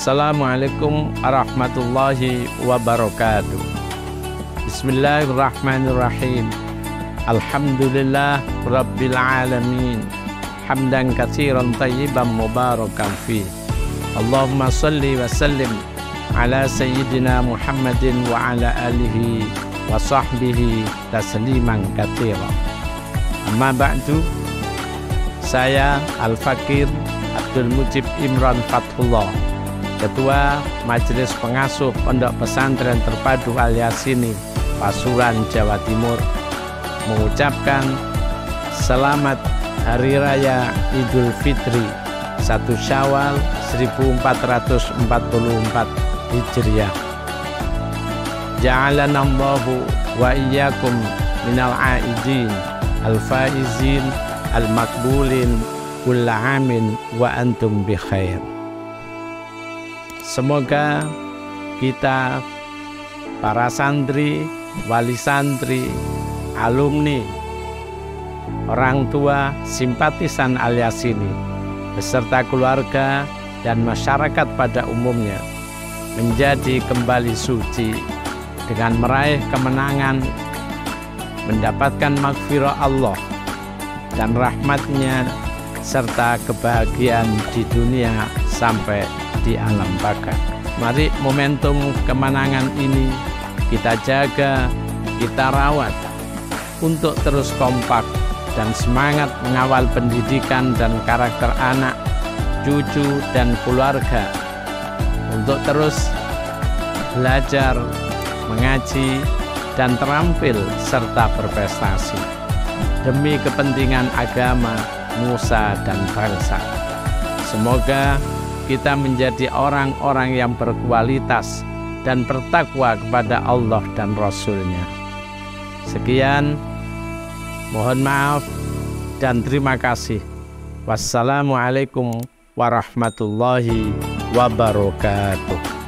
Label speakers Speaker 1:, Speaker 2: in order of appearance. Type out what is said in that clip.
Speaker 1: Assalamualaikum warahmatullahi wabarakatuh. Bismillahirrahmanirrahim. Alhamdulillah Rabbil Alamin. Hamdan katsiran tayyiban mubarakan fi. Allahumma salli wa sallim ala sayyidina Muhammadin wa ala alihi wa sahbihi tasliman katsira. Amma ba'du. Saya Al-Fakir Abdul Mujib Imran Fathullah Ketua Majelis Pengasuh Pondok Pesantren Terpadu Al Yasini, Pasuruan, Jawa Timur, mengucapkan selamat Hari Raya Idul Fitri 1 Syawal 1444 Hijriah. Ja'alanallahu wa iyyakum minal aidin al-faizin al-makbulin kulla amin wa antum bi khair. Semoga kita para santri, wali santri, alumni, orang tua, simpatisan alias ini, beserta keluarga dan masyarakat pada umumnya menjadi kembali suci dengan meraih kemenangan, mendapatkan makfirah Allah dan rahmatnya serta kebahagiaan di dunia sampai di alam baka. Mari momentum kemenangan ini kita jaga, kita rawat untuk terus kompak dan semangat mengawal pendidikan dan karakter anak, cucu, dan keluarga untuk terus belajar, mengaji, dan terampil serta berprestasi demi kepentingan agama, nusa, dan bangsa. Semoga kita menjadi orang-orang yang berkualitas dan bertakwa kepada Allah dan Rasulnya. Sekian, mohon maaf dan terima kasih. Wassalamualaikum warahmatullahi wabarakatuh.